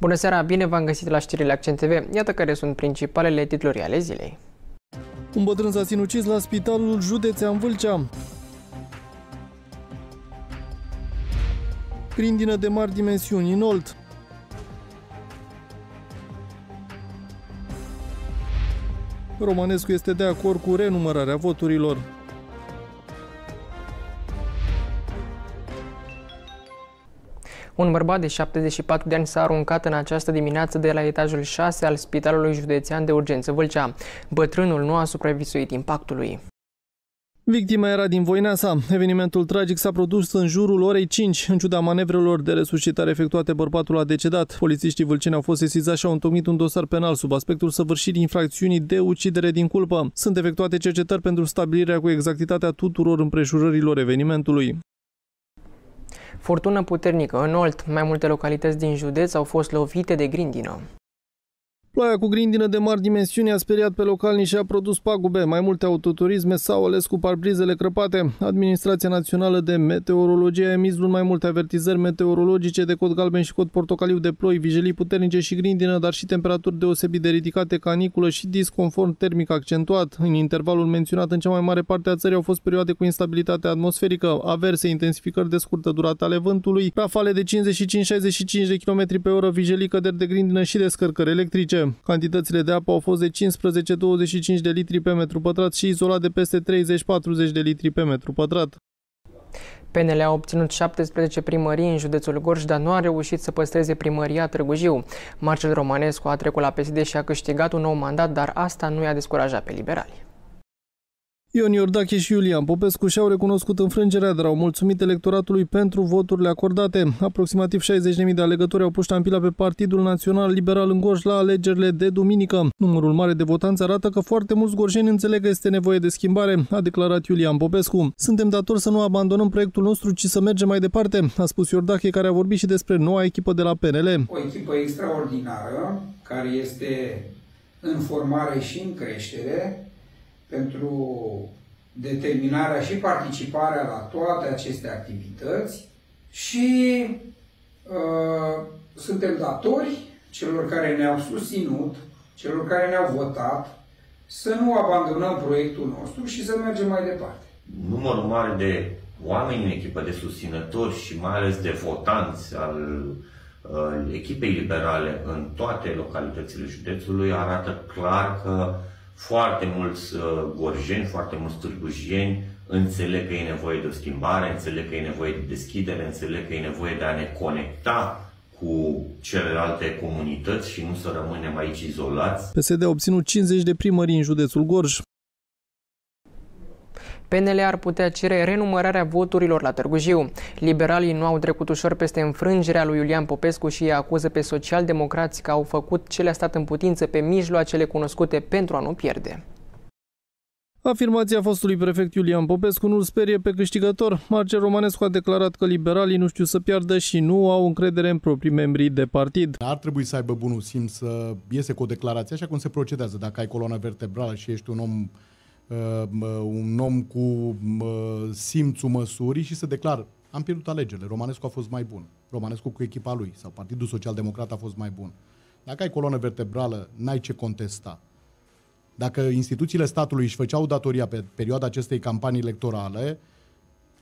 Bună seara, bine v-am găsit la știrile Accent TV. Iată care sunt principalele titluri ale zilei. Un bătrân s-a sinucis la spitalul județean Vâlcea. Grindină de mari dimensiuni în Olt. Romanescu este de acord cu renumărarea voturilor. Un bărbat de 74 de ani s-a aruncat în această dimineață de la etajul 6 al Spitalului Județean de Urgență Vâlcea. Bătrânul nu a supraviețuit impactului. Victima era din Voineasa. Evenimentul tragic s-a produs în jurul orei 5. În ciuda manevrelor de resuscitare efectuate, bărbatul a decedat. Polițiștii vâlceni au fost sesizați și au întocmit un dosar penal sub aspectul săvârșirii infracțiunii de ucidere din culpă. Sunt efectuate cercetări pentru stabilirea cu exactitatea tuturor împrejurărilor evenimentului. Furtună puternică în Olt. Mai multe localități din județ au fost lovite de grindină. Ploaia cu grindină de mari dimensiuni a speriat pe localni și a produs pagube. Mai multe autoturisme s-au ales cu parbrizele crăpate. Administrația Națională de Meteorologie a emis luni mai multe avertizări meteorologice de cod galben și cod portocaliu de ploi, vijelii puternice și grindină, dar și temperaturi deosebit de ridicate, caniculă și disconfort termic accentuat. În intervalul menționat în cea mai mare parte a țării au fost perioade cu instabilitate atmosferică, averse, intensificări de scurtă durată ale vântului, rafale de 55-65 de km pe oră, vijelii căderi de grindină și descărcări electrice. Cantitățile de apă au fost de 15-25 de litri pe metru pătrat și izolat de peste 30-40 de litri pe metru pătrat. PNL a obținut 17 primării în județul Gorj, dar nu a reușit să păstreze primăria Târgu Jiu. Marcel Romanescu a trecut la PSD și a câștigat un nou mandat, dar asta nu i-a descurajat pe liberali. Ion Iordache și Iulian Popescu și-au recunoscut înfrângerea, dar au mulțumit electoratului pentru voturile acordate. Aproximativ 60.000 de alegători au pus ștampila pe Partidul Național Liberal în Gorj la alegerile de duminică. Numărul mare de votanți arată că foarte mulți gorjeni înțeleg că este nevoie de schimbare, a declarat Iulian Popescu. Suntem datori să nu abandonăm proiectul nostru, ci să mergem mai departe, a spus Iordache, care a vorbit și despre noua echipă de la PNL. O echipă extraordinară, care este în formare și în creștere, pentru determinarea și participarea la toate aceste activități și uh, suntem datori celor care ne-au susținut, celor care ne-au votat, să nu abandonăm proiectul nostru și să mergem mai departe. Numărul mare de oameni în echipă, de susținători și mai ales de votanți al uh, echipei liberale în toate localitățile județului arată clar că foarte mulți uh, gorjeni, foarte mulți târgujieni înțeleg că e nevoie de o schimbare, înțeleg că e nevoie de deschidere, înțeleg că e nevoie de a ne conecta cu celelalte comunități și nu să rămânem aici izolați. PSD a obținut 50 de primării în județul Gorj. PNL ar putea cere renumărarea voturilor la Târgu Jiu. Liberalii nu au trecut ușor peste înfrângerea lui Iulian Popescu și îi acuză pe socialdemocrați că au făcut ce le-a stat în putință pe mijloacele cunoscute pentru a nu pierde. Afirmația fostului prefect Iulian Popescu nu-l sperie pe câștigător. Marcel Romanescu a declarat că liberalii nu știu să piardă și nu au încredere în proprii membrii de partid. Ar trebui să aibă bunul simț să iese cu o declarație așa cum se procedează. Dacă ai coloana vertebrală și ești un om Uh, un om cu simțul măsurii și să declară am pierdut alegerile, Romanescu a fost mai bun, Romanescu cu echipa lui sau Partidul Social Democrat a fost mai bun. Dacă ai coloană vertebrală, n-ai ce contesta. Dacă instituțiile statului își făceau datoria pe perioada acestei campanii electorale,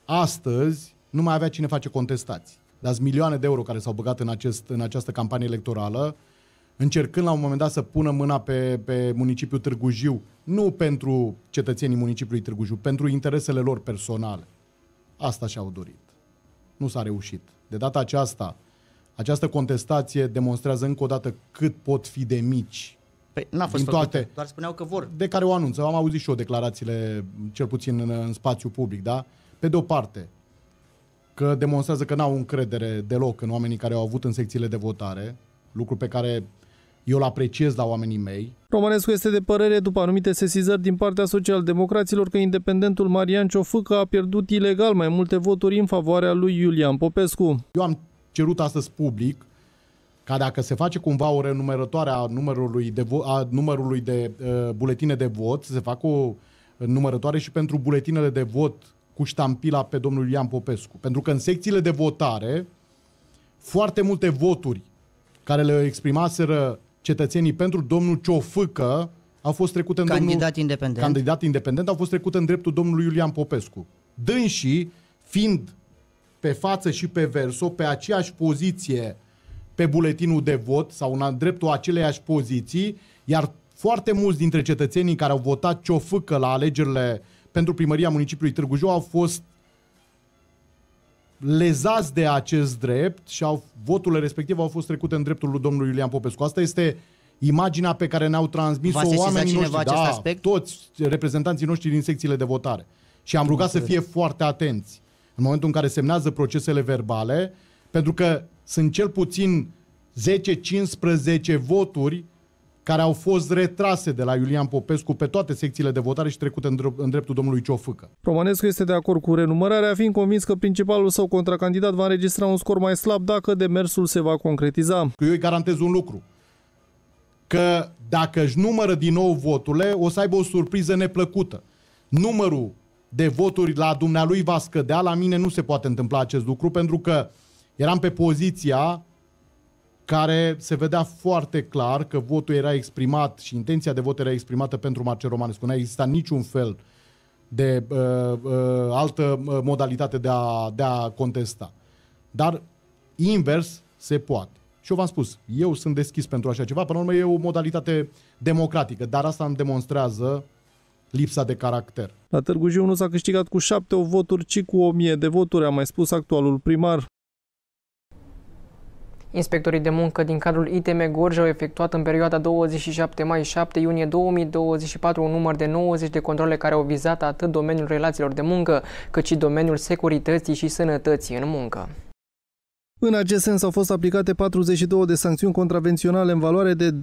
astăzi nu mai avea cine face contestații. Dar milioane de euro care s-au băgat în, acest, în această campanie electorală, încercând la un moment dat să pună mâna pe, pe municipiul Târgu Jiu, nu pentru cetățenii municipiului Târgu Jiu, pentru interesele lor personale. Asta și-au dorit. Nu s-a reușit. De data aceasta, această contestație demonstrează încă o dată cât pot fi de mici. Păi n-a fost din toate, doar spuneau că vor. De care o anunță. Am auzit și eu declarațiile, cel puțin în, în spațiu public, da? Pe de o parte, că demonstrează că n-au încredere deloc în oamenii care au avut în secțiile de votare, lucru pe care eu îl apreciez la oamenii mei. Romanescu este de părere, după anumite sesizări din partea socialdemocraților, că independentul Marian Ciofâcă a pierdut ilegal mai multe voturi în favoarea lui Iulian Popescu. Eu am cerut astăzi public ca dacă se face cumva o renumerătoare a numărului de, vo- a numărului de uh, buletine de vot, să se facă o numărătoare și pentru buletinele de vot cu ștampila pe domnul Iulian Popescu. Pentru că în secțiile de votare, foarte multe voturi care le exprimaseră cetățenii pentru domnul Ciofâcă au fost trecute în candidat domnul, independent. candidat independent, au fost trecute în dreptul domnului Iulian Popescu. Dânsii, fiind pe față și pe verso, pe aceeași poziție pe buletinul de vot sau în dreptul aceleiași poziții, iar foarte mulți dintre cetățenii care au votat ciofâcă la alegerile pentru primăria municipiului Târgu Jiu au fost lezați de acest drept și au, voturile respective au fost trecute în dreptul lui domnului Iulian Popescu. Asta este imaginea pe care ne-au transmis-o oamenii noștri, da, aspect? toți reprezentanții noștri din secțiile de votare. Și am rugat să fie foarte atenți în momentul în care semnează procesele verbale, pentru că sunt cel puțin 10-15 voturi care au fost retrase de la Iulian Popescu pe toate secțiile de votare și trecute în, drept, în dreptul domnului Ciofâcă. Romanescu este de acord cu renumărarea, fiind convins că principalul său contracandidat va înregistra un scor mai slab dacă demersul se va concretiza. Eu îi garantez un lucru, că dacă își numără din nou voturile, o să aibă o surpriză neplăcută. Numărul de voturi la dumnealui va scădea, la mine nu se poate întâmpla acest lucru, pentru că eram pe poziția care se vedea foarte clar că votul era exprimat și intenția de vot era exprimată pentru Marcel Romanescu. Nu a existat niciun fel de uh, uh, altă uh, modalitate de a, de a contesta. Dar invers se poate. Și eu v-am spus, eu sunt deschis pentru așa ceva, până la urmă e o modalitate democratică, dar asta îmi demonstrează lipsa de caracter. La Târgu Jiu nu s-a câștigat cu șapte voturi, ci cu o mie de voturi, a mai spus actualul primar. Inspectorii de muncă din cadrul ITM Gorj au efectuat în perioada 27 mai-7 iunie 2024 un număr de 90 de controle care au vizat atât domeniul relațiilor de muncă, cât și domeniul securității și sănătății în muncă. În acest sens au fost aplicate 42 de sancțiuni contravenționale în valoare de 268.500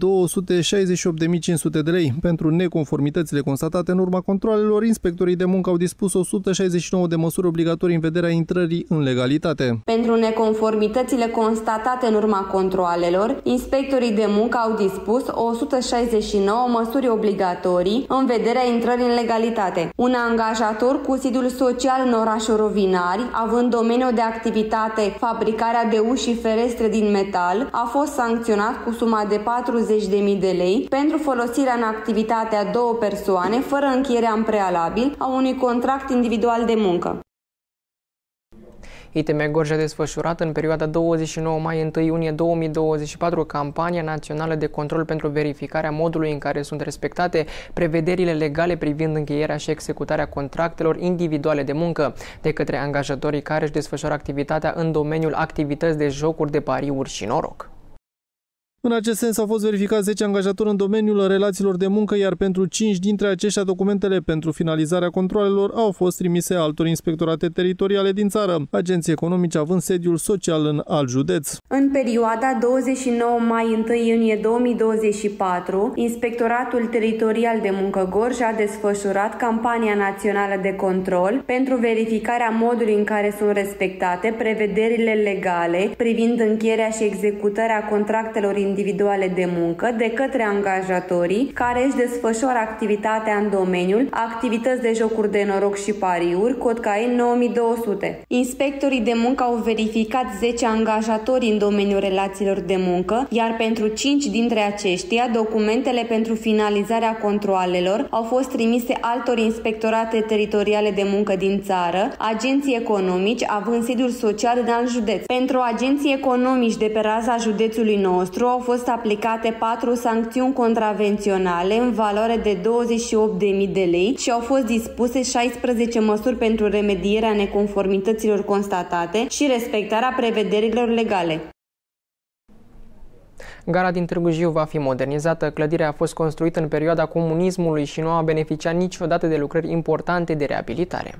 de lei. Pentru neconformitățile constatate în urma controlelor, inspectorii de muncă au dispus 169 de măsuri obligatorii în vederea intrării în legalitate. Pentru neconformitățile constatate în urma controlelor, inspectorii de muncă au dispus 169 măsuri obligatorii în vederea intrării în legalitate. Un angajator cu sidul social în orașul Rovinari, având domeniul de activitate fabricarea de uși și ferestre din metal a fost sancționat cu suma de 40.000 de lei pentru folosirea în activitatea două persoane fără încheierea în prealabil a unui contract individual de muncă. ITM Gorj a desfășurat în perioada 29 mai-1 iunie 2024 campania națională de control pentru verificarea modului în care sunt respectate prevederile legale privind încheierea și executarea contractelor individuale de muncă de către angajatorii care își desfășoară activitatea în domeniul activități de jocuri de pariuri și noroc. În acest sens au fost verificați 10 angajatori în domeniul relațiilor de muncă, iar pentru 5 dintre aceștia documentele pentru finalizarea controlelor au fost trimise altor inspectorate teritoriale din țară, agenții economice având sediul social în alt județ. În perioada 29 mai-1 iunie 2024, Inspectoratul Teritorial de Muncă Gorj a desfășurat campania națională de control pentru verificarea modului în care sunt respectate prevederile legale privind încheierea și executarea contractelor individuale de muncă de către angajatorii care își desfășoară activitatea în domeniul activități de jocuri de noroc și pariuri, cod CAE 9200. Inspectorii de muncă au verificat 10 angajatori în domeniul relațiilor de muncă, iar pentru 5 dintre aceștia, documentele pentru finalizarea controalelor au fost trimise altor inspectorate teritoriale de muncă din țară, agenții economici, având sediul social în alt județ. Pentru agenții economici de pe raza județului nostru au fost aplicate patru sancțiuni contravenționale în valoare de 28.000 de lei și au fost dispuse 16 măsuri pentru remedierea neconformităților constatate și respectarea prevederilor legale. Gara din Târgu Jiu va fi modernizată. Clădirea a fost construită în perioada comunismului și nu a beneficiat niciodată de lucrări importante de reabilitare.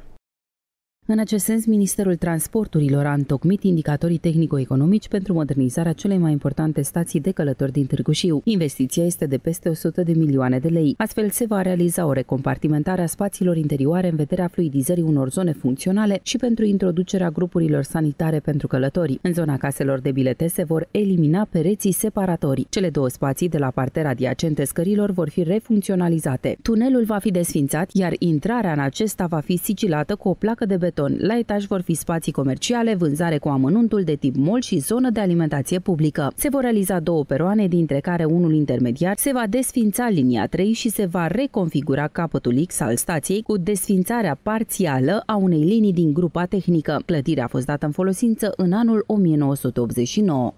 În acest sens, Ministerul Transporturilor a întocmit indicatorii tehnico-economici pentru modernizarea celei mai importante stații de călători din Târgu Jiu. Investiția este de peste 100 de milioane de lei. Astfel se va realiza o recompartimentare a spațiilor interioare în vederea fluidizării unor zone funcționale și pentru introducerea grupurilor sanitare pentru călători. În zona caselor de bilete se vor elimina pereții separatori. Cele două spații de la parter adiacente scărilor vor fi refuncționalizate. Tunelul va fi desfințat, iar intrarea în acesta va fi sigilată cu o placă de beton beton. La etaj vor fi spații comerciale, vânzare cu amănuntul de tip mall și zonă de alimentație publică. Se vor realiza două peroane, dintre care unul intermediar se va desfința linia 3 și se va reconfigura capătul X al stației cu desfințarea parțială a unei linii din grupa tehnică. Clădirea a fost dată în folosință în anul 1989.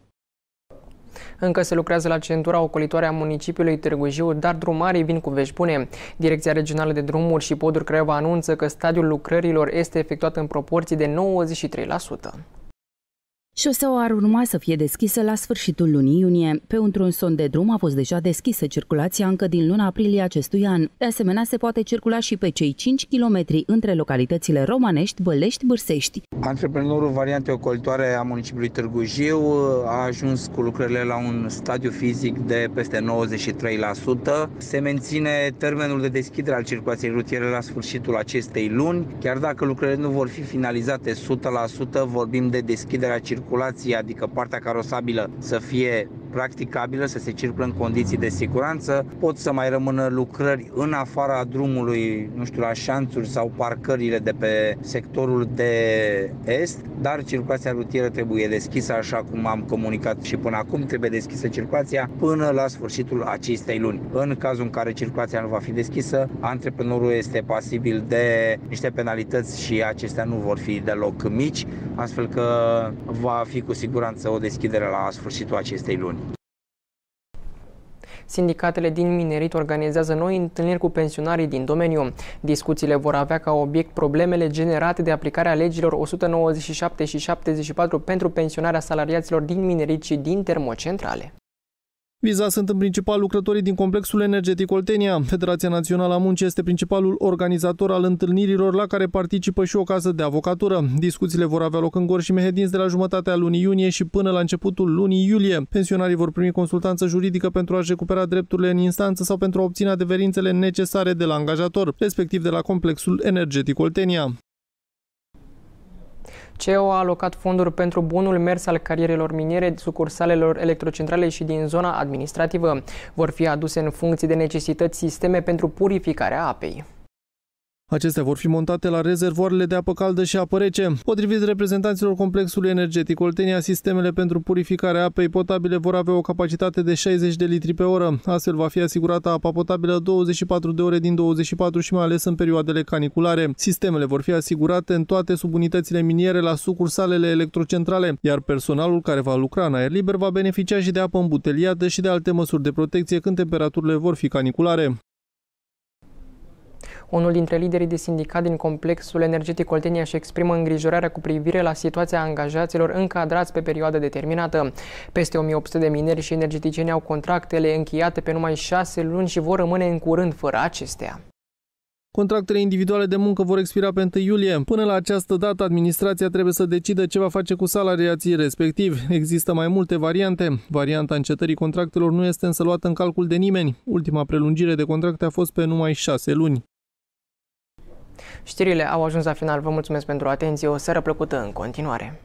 Încă se lucrează la centura ocolitoare a municipiului Târgu Jiu, dar drumarii vin cu vești bune. Direcția Regională de Drumuri și Poduri Craiova anunță că stadiul lucrărilor este efectuat în proporții de 93%. Șoseaua ar urma să fie deschisă la sfârșitul lunii iunie. Pe un tronson de drum a fost deja deschisă circulația încă din luna aprilie acestui an. De asemenea, se poate circula și pe cei 5 km între localitățile Romanești, Bălești, Bârsești. Antreprenorul variantei ocolitoare a municipiului Târgu Jiu a ajuns cu lucrările la un stadiu fizic de peste 93%. Se menține termenul de deschidere al circulației rutiere la sfârșitul acestei luni. Chiar dacă lucrările nu vor fi finalizate 100%, vorbim de deschiderea circulației circulație, adică partea carosabilă să fie practicabilă, să se circulă în condiții de siguranță. Pot să mai rămână lucrări în afara drumului, nu știu, la șanțuri sau parcările de pe sectorul de est, dar circulația rutieră trebuie deschisă, așa cum am comunicat și până acum, trebuie deschisă circulația până la sfârșitul acestei luni. În cazul în care circulația nu va fi deschisă, antreprenorul este pasibil de niște penalități și acestea nu vor fi deloc mici, astfel că va fi cu siguranță o deschidere la sfârșitul acestei luni. Sindicatele din minerit organizează noi întâlniri cu pensionarii din domeniu. Discuțiile vor avea ca obiect problemele generate de aplicarea legilor 197 și 74 pentru pensionarea salariaților din minerit și din termocentrale. Viza sunt în principal lucrătorii din complexul energetic Oltenia. Federația Națională a Muncii este principalul organizator al întâlnirilor la care participă și o casă de avocatură. Discuțiile vor avea loc în Gor și Mehedinți de la jumătatea lunii iunie și până la începutul lunii iulie. Pensionarii vor primi consultanță juridică pentru a-și recupera drepturile în instanță sau pentru a obține adeverințele necesare de la angajator, respectiv de la complexul energetic Oltenia. CEO a alocat fonduri pentru bunul mers al carierelor miniere, sucursalelor electrocentrale și din zona administrativă. Vor fi aduse în funcție de necesități sisteme pentru purificarea apei. Acestea vor fi montate la rezervoarele de apă caldă și apă rece. Potrivit reprezentanților complexului energetic Oltenia, sistemele pentru purificarea apei potabile vor avea o capacitate de 60 de litri pe oră. Astfel va fi asigurată apa potabilă 24 de ore din 24 și mai ales în perioadele caniculare. Sistemele vor fi asigurate în toate subunitățile miniere la sucursalele electrocentrale, iar personalul care va lucra în aer liber va beneficia și de apă îmbuteliată și de alte măsuri de protecție când temperaturile vor fi caniculare. Unul dintre liderii de sindicat din complexul energetic Oltenia își exprimă îngrijorarea cu privire la situația angajaților încadrați pe perioadă determinată. Peste 1800 de mineri și energeticieni au contractele încheiate pe numai 6 luni și vor rămâne în curând fără acestea. Contractele individuale de muncă vor expira pe 1 iulie. Până la această dată, administrația trebuie să decidă ce va face cu salariații respectiv. Există mai multe variante. Varianta încetării contractelor nu este însă luată în calcul de nimeni. Ultima prelungire de contracte a fost pe numai 6 luni. Știrile au ajuns la final. Vă mulțumesc pentru atenție. O seară plăcută în continuare.